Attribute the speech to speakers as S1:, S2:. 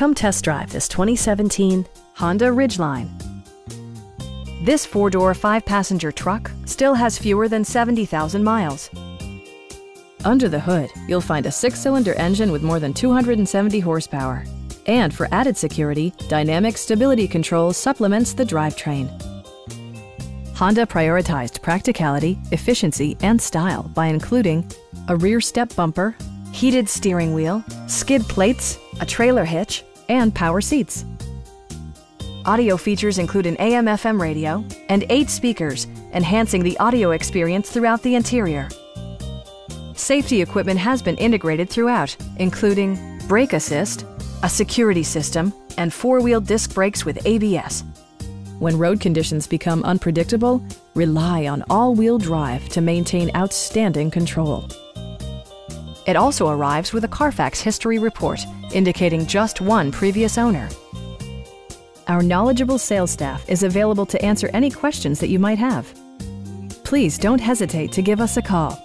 S1: Come test drive this 2017 Honda Ridgeline. This four-door, five-passenger truck still has fewer than 70,000 miles. Under the hood, you'll find a six-cylinder engine with more than 270 horsepower. And for added security, Dynamic Stability Control supplements the drivetrain. Honda prioritized practicality, efficiency, and style by including a rear step bumper, heated steering wheel, skid plates, a trailer hitch, and power seats. Audio features include an AM FM radio and eight speakers, enhancing the audio experience throughout the interior. Safety equipment has been integrated throughout, including brake assist, a security system, and four-wheel disc brakes with ABS. When road conditions become unpredictable, rely on all-wheel drive to maintain outstanding control. It also arrives with a Carfax history report indicating just one previous owner. Our knowledgeable sales staff is available to answer any questions that you might have. Please don't hesitate to give us a call